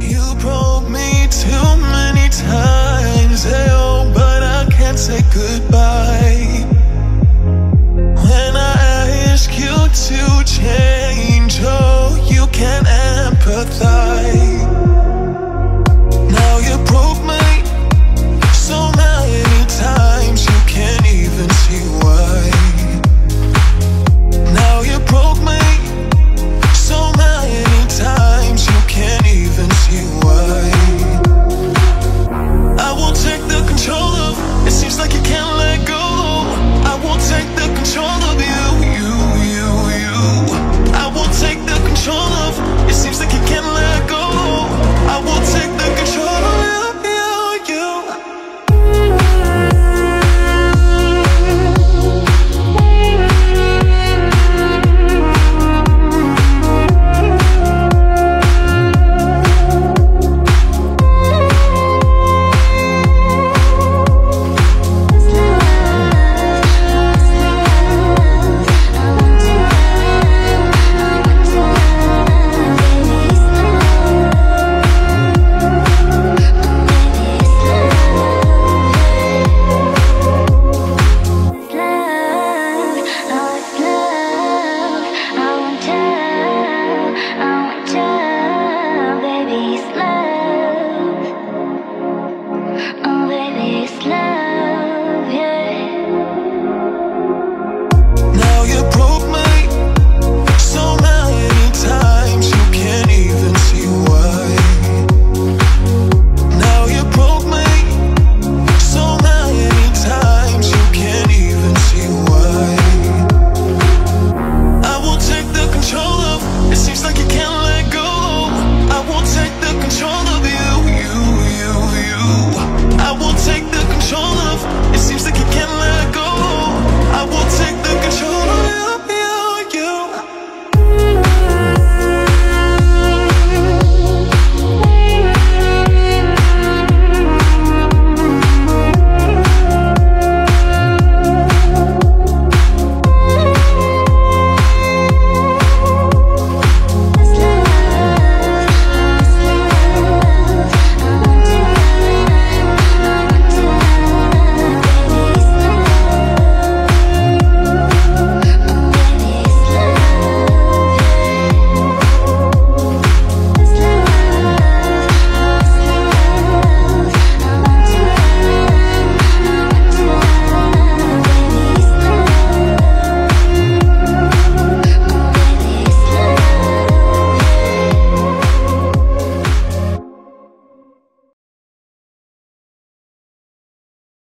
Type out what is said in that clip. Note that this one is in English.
You broke me too.